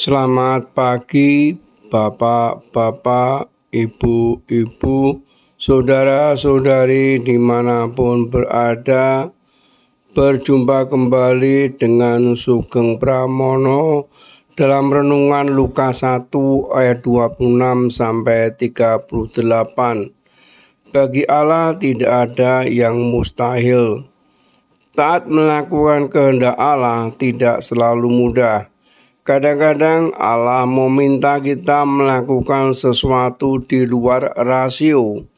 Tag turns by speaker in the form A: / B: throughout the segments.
A: Selamat pagi, bapak-bapak, ibu-ibu, saudara-saudari di mana pun berada. Berjumpa kembali dengan Sugeng Pramono dalam renungan Lukas 1 ayat 26 sampai 38. Bagi Allah tidak ada yang mustahil. Taat melakukan kehendak Allah tidak selalu mudah Kadang-kadang Allah meminta kita melakukan sesuatu di luar rasio.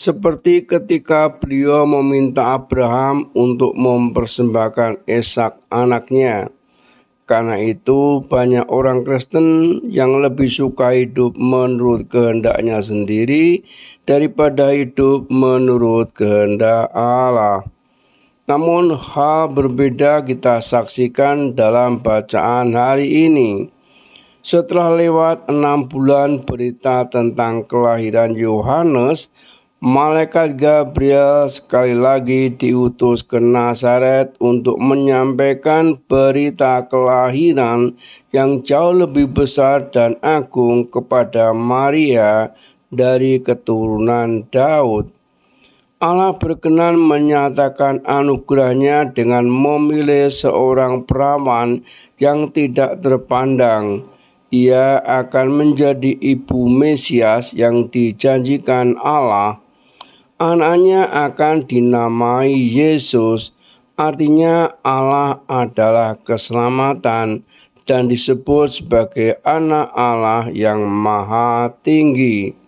A: Seperti ketika beliau meminta Abraham untuk mempersembahkan Esak anaknya. Karena itu banyak orang Kristen yang lebih suka hidup menurut kehendaknya sendiri daripada hidup menurut kehendak Allah. Namun hal berbeda kita saksikan dalam bacaan hari ini. Setelah lewat enam bulan berita tentang kelahiran Yohanes, Malaikat Gabriel sekali lagi diutus ke Nazaret untuk menyampaikan berita kelahiran yang jauh lebih besar dan agung kepada Maria dari keturunan Daud. Allah berkenan menyatakan anugerahnya dengan memilih seorang perawan yang tidak terpandang. Ia akan menjadi ibu Mesias yang dijanjikan Allah. Anaknya akan dinamai Yesus, artinya Allah adalah keselamatan dan disebut sebagai anak Allah yang maha tinggi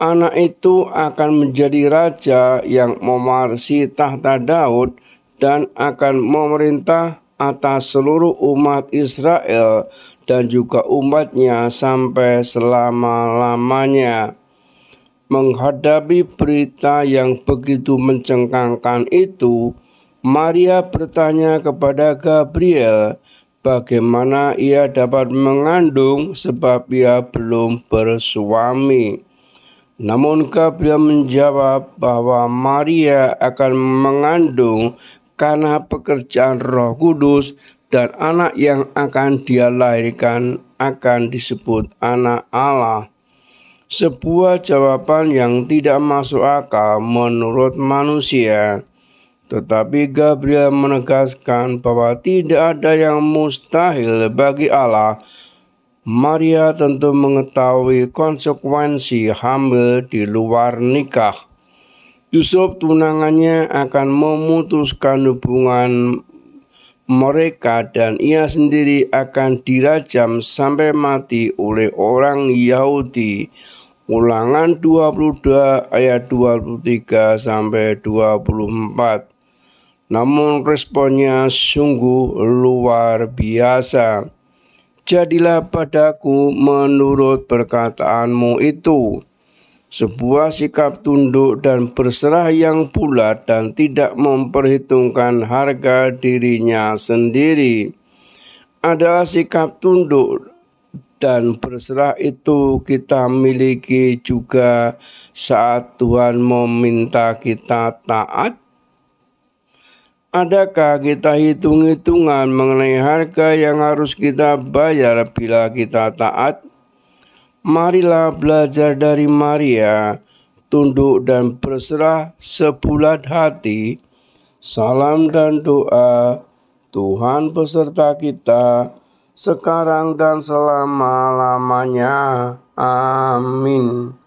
A: anak itu akan menjadi raja yang memarsi tahta Daud dan akan memerintah atas seluruh umat Israel dan juga umatnya sampai selama-lamanya. Menghadapi berita yang begitu mencengkangkan itu, Maria bertanya kepada Gabriel bagaimana ia dapat mengandung sebab ia belum bersuami. Namun Gabriel menjawab bahwa Maria akan mengandung karena pekerjaan Roh Kudus dan anak yang akan dia lahirkan akan disebut anak Allah. Sebuah jawaban yang tidak masuk akal menurut manusia. Tetapi Gabriel menegaskan bahwa tidak ada yang mustahil bagi Allah Maria tentu mengetahui konsekuensi hamil di luar nikah. Yusuf tunangannya akan memutuskan hubungan mereka dan ia sendiri akan dirajam sampai mati oleh orang Yahudi. Ulangan 22 ayat 23 sampai 24. Namun responnya sungguh luar biasa jadilah padaku menurut perkataanmu itu. Sebuah sikap tunduk dan berserah yang bulat dan tidak memperhitungkan harga dirinya sendiri adalah sikap tunduk dan berserah itu kita miliki juga saat Tuhan meminta kita taat Adakah kita hitung-hitungan mengenai harga yang harus kita bayar bila kita taat? Marilah belajar dari Maria, tunduk dan berserah sebulat hati. Salam dan doa, Tuhan beserta kita, sekarang dan selama-lamanya. Amin.